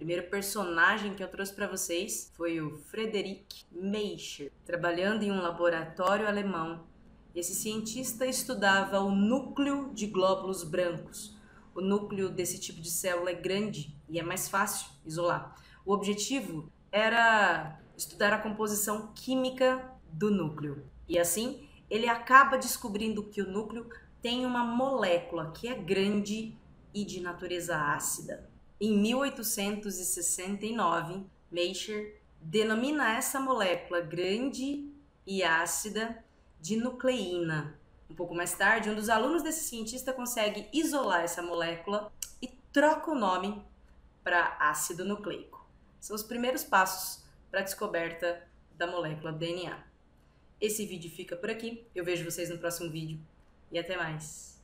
primeiro personagem que eu trouxe para vocês foi o Frederick Meischer. Trabalhando em um laboratório alemão, esse cientista estudava o núcleo de glóbulos brancos. O núcleo desse tipo de célula é grande e é mais fácil isolar. O objetivo era estudar a composição química do núcleo. E assim, ele acaba descobrindo que o núcleo tem uma molécula que é grande e de natureza ácida. Em 1869, Meischer denomina essa molécula grande e ácida de nucleína. Um pouco mais tarde, um dos alunos desse cientista consegue isolar essa molécula e troca o nome para ácido nucleico. São os primeiros passos para a descoberta da molécula DNA. Esse vídeo fica por aqui. Eu vejo vocês no próximo vídeo e até mais.